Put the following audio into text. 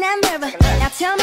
that mirror. Now tell me